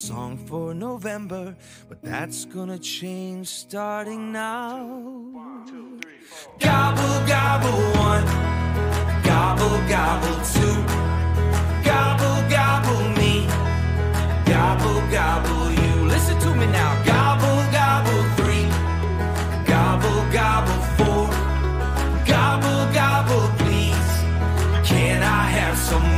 Song for November, but that's gonna change starting now. One, two, three, gobble, gobble, one. Gobble, gobble, two. Gobble, gobble, me. Gobble, gobble, you. Listen to me now. Gobble, gobble, three. Gobble, gobble, four. Gobble, gobble, please. Can I have some